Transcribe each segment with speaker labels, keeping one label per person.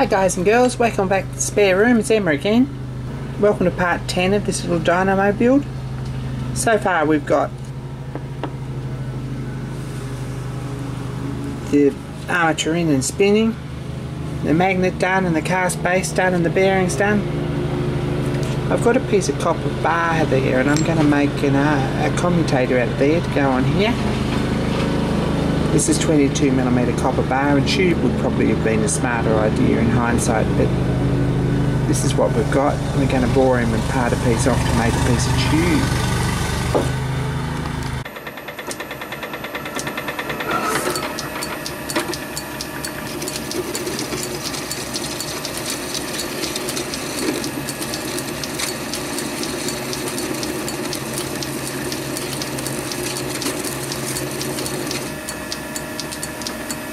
Speaker 1: Hi guys and girls, welcome back to the spare room, it's Emma again. Welcome to part 10 of this little dynamo build. So far we've got the armature in and spinning, the magnet done and the cast base done and the bearings done. I've got a piece of copper bar there and I'm going to make an, uh, a commutator out of there to go on here. This is 22 millimeter copper bar and tube would probably have been a smarter idea in hindsight but this is what we've got. We're going to bore him and part a piece off to make a piece of tube.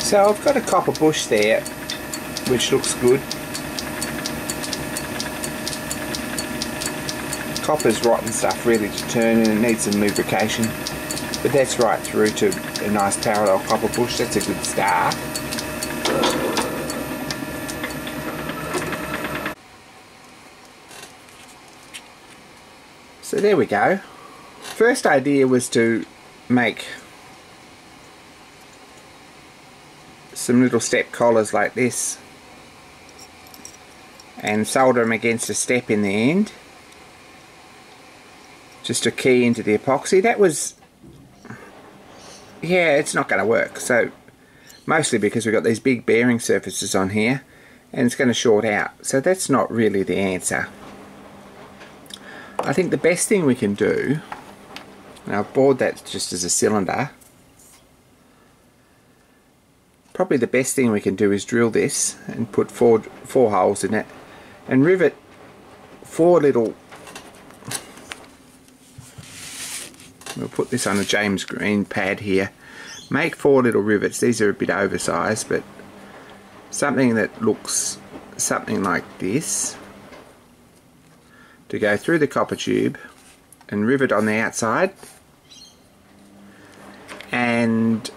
Speaker 1: So I've got a copper bush there which looks good. Copper's rotten stuff really to turn and it needs some lubrication. But that's right through to a nice parallel copper bush, that's a good start. So there we go. First idea was to make some little step collars like this and solder them against a step in the end. Just to key into the epoxy. That was yeah it's not going to work. So mostly because we've got these big bearing surfaces on here and it's going to short out. So that's not really the answer. I think the best thing we can do and I've bored that just as a cylinder probably the best thing we can do is drill this and put four, four holes in it and rivet four little we'll put this on a James Green pad here. Make four little rivets. These are a bit oversized but something that looks something like this. To go through the copper tube and rivet on the outside. And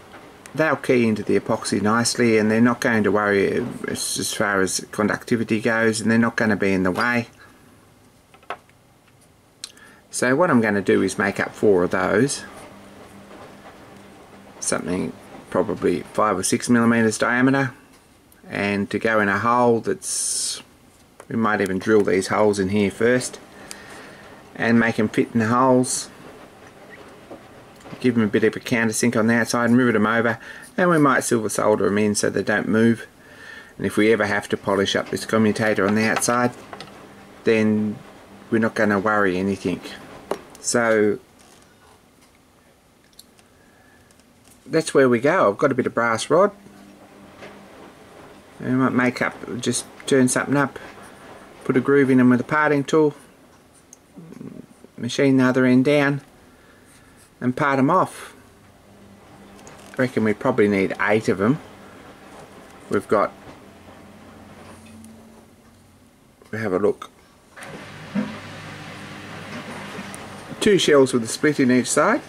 Speaker 1: they'll key into the epoxy nicely and they're not going to worry as far as conductivity goes and they're not going to be in the way. So what I'm going to do is make up four of those. Something probably five or six millimeters diameter and to go in a hole that's we might even drill these holes in here first and make them fit in the holes give them a bit of a countersink on the outside and rivet them over. And we might silver solder them in so they don't move. And if we ever have to polish up this commutator on the outside then we're not going to worry anything. So that's where we go. I've got a bit of brass rod. And I might make up just turn something up. Put a groove in them with a parting tool. Machine the other end down and part them off. I reckon we probably need eight of them. We've got, we have a look, two shells with a split in each side.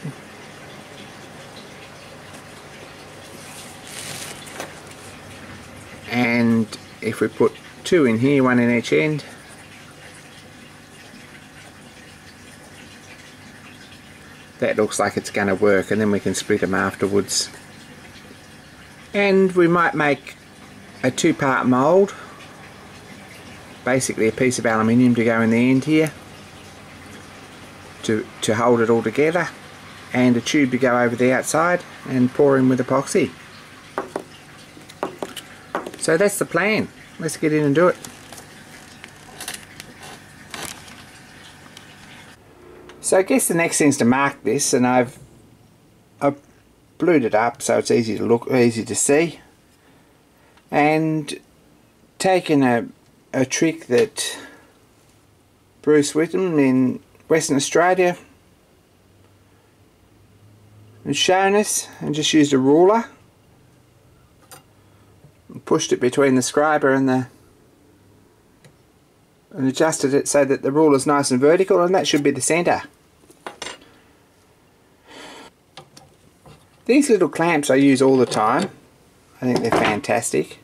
Speaker 1: And if we put two in here, one in each end, that looks like it's going to work and then we can split them afterwards. And we might make a two-part mould. Basically a piece of aluminium to go in the end here to, to hold it all together and a tube to go over the outside and pour in with epoxy. So that's the plan. Let's get in and do it So I guess the next thing is to mark this and I've I've blued it up so it's easy to look easy to see and taken a, a trick that Bruce Whitham in Western Australia has shown us and just used a ruler and pushed it between the scriber and the and adjusted it so that the ruler is nice and vertical and that should be the centre. These little clamps I use all the time. I think they're fantastic.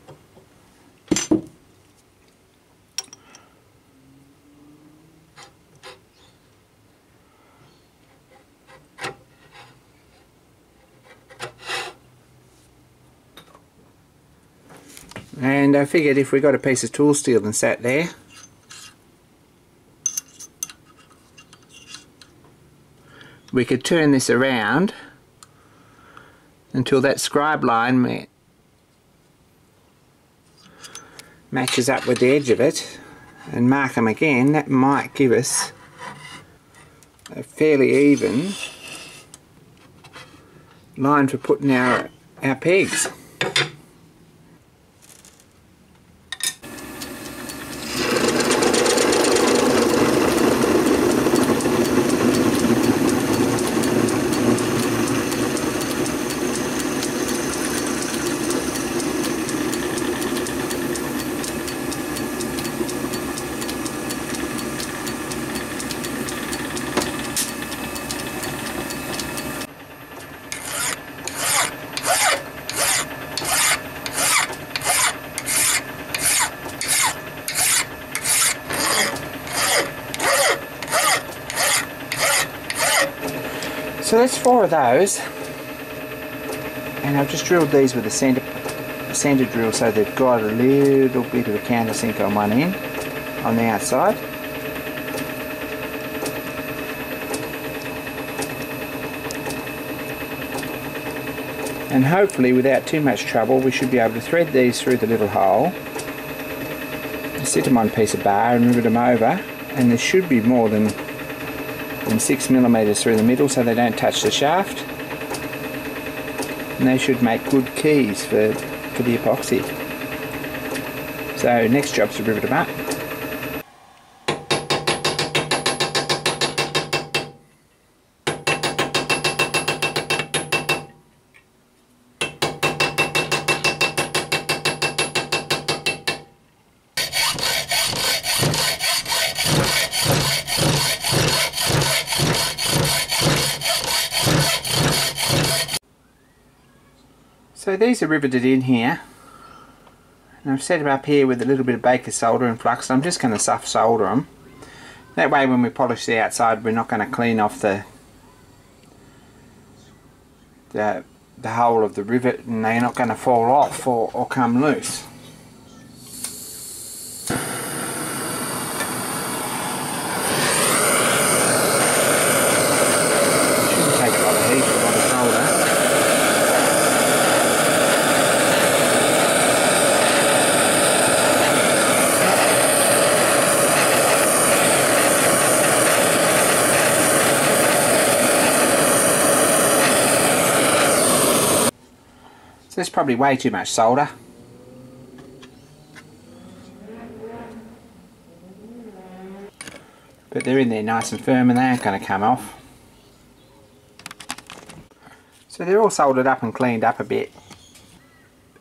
Speaker 1: And I figured if we got a piece of tool steel and sat there, we could turn this around until that scribe line matches up with the edge of it and mark them again that might give us a fairly even line for putting our our pegs So that's four of those. And I've just drilled these with a centre, centre drill so they've got a little bit of a countersink on one end, on the outside. And hopefully without too much trouble we should be able to thread these through the little hole, sit them on a piece of bar and rivet them over and there should be more than and 6 millimeters through the middle so they don't touch the shaft and they should make good keys for, for the epoxy. So next job's to rivet them up. So these are riveted in here. And I've set them up here with a little bit of baker solder and flux. I'm just going to soft solder them. That way when we polish the outside we're not going to clean off the, the, the hole of the rivet and they're not going to fall off or, or come loose. There's probably way too much solder. But they're in there nice and firm and they aren't going to come off. So they're all soldered up and cleaned up a bit.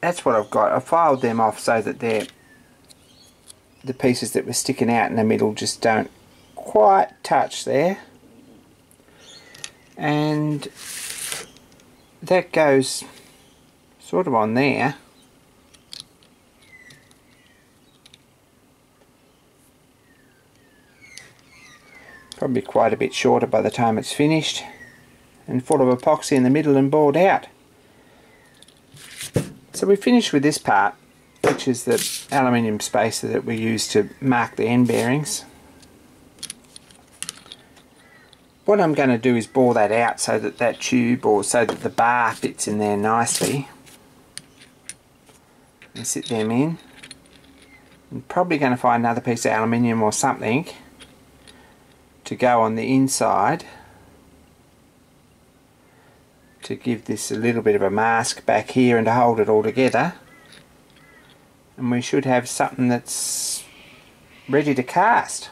Speaker 1: That's what I've got. I filed them off so that they're the pieces that were sticking out in the middle just don't quite touch there. And that goes sort of on there. Probably quite a bit shorter by the time it's finished. And full of epoxy in the middle and bored out. So we finished with this part which is the aluminium spacer that we use to mark the end bearings. What I'm going to do is bore that out so that that tube or so that the bar fits in there nicely and sit them in. I'm probably going to find another piece of aluminium or something to go on the inside to give this a little bit of a mask back here and to hold it all together and we should have something that's ready to cast.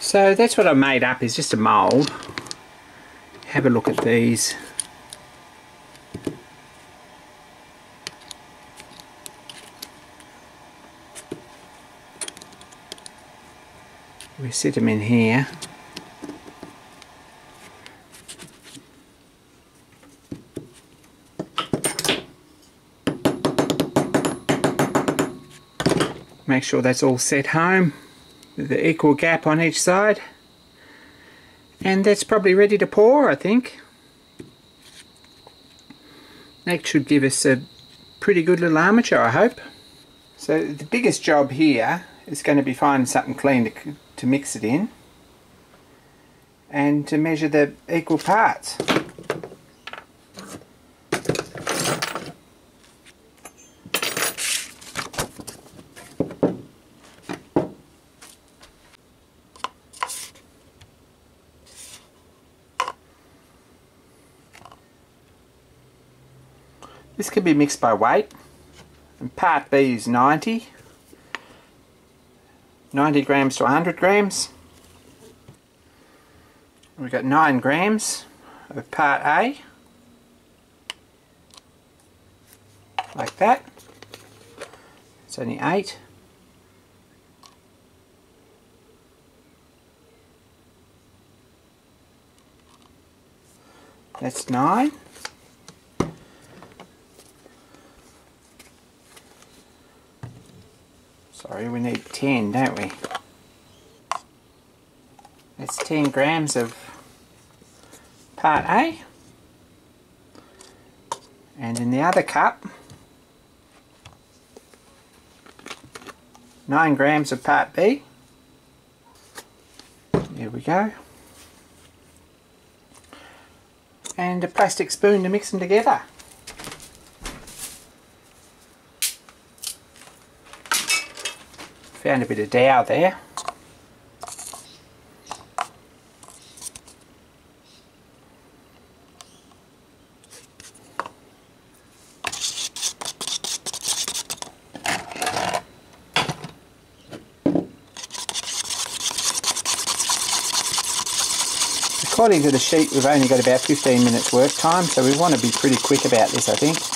Speaker 1: So that's what I made up is just a mould. Have a look at these sit them in here. Make sure that's all set home. With the equal gap on each side. And that's probably ready to pour I think. That should give us a pretty good little armature I hope. So the biggest job here is going to be finding something clean to, to mix it in and to measure the equal parts. This can be mixed by weight. And part B is 90. 90 grams to 100 grams. We've got 9 grams of part A. Like that. It's only 8. That's 9. Sorry, we need 10, don't we? That's 10 grams of part A. And in the other cup, 9 grams of part B. There we go. And a plastic spoon to mix them together. Found a bit of dough there. According to the sheet we've only got about 15 minutes work time so we want to be pretty quick about this I think.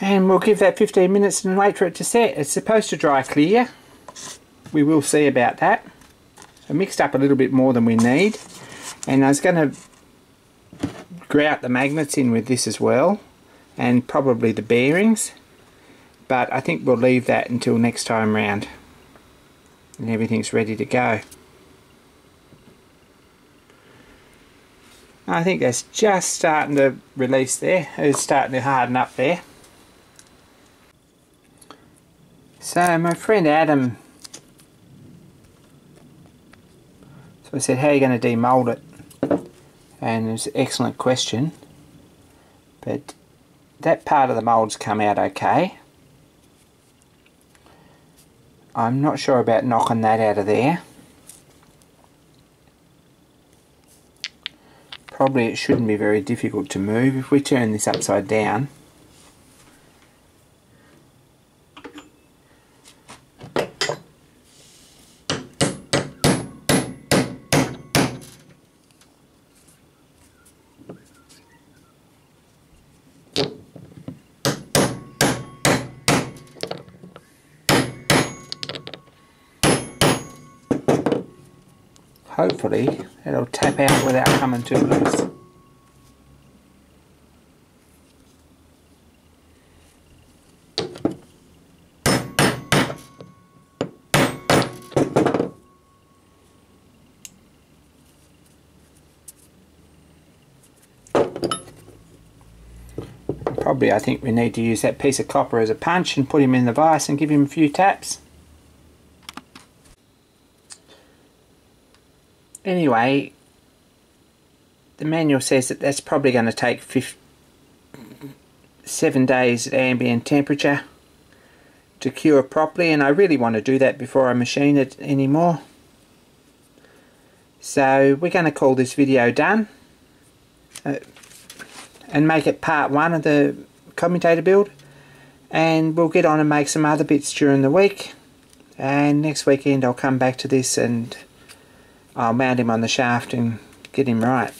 Speaker 1: And we'll give that 15 minutes and wait for it to set. It's supposed to dry clear. We will see about that. I mixed up a little bit more than we need and I was going to grout the magnets in with this as well and probably the bearings but I think we'll leave that until next time round and everything's ready to go. I think that's just starting to release there. It's starting to harden up there. So my friend Adam, so I said, how are you going to demold it? And it was an excellent question. But that part of the mold's come out okay. I'm not sure about knocking that out of there. Probably it shouldn't be very difficult to move. If we turn this upside down, hopefully it'll tap out without coming too loose. Probably I think we need to use that piece of copper as a punch and put him in the vise and give him a few taps. Anyway, the manual says that that's probably going to take seven days at ambient temperature to cure properly and I really want to do that before I machine it anymore. So we're going to call this video done uh, and make it part one of the commutator build and we'll get on and make some other bits during the week and next weekend I'll come back to this and I'll mount him on the shaft and get him right.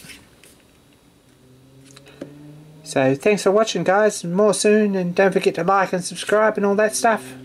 Speaker 1: So thanks for watching guys, more soon and don't forget to like and subscribe and all that stuff.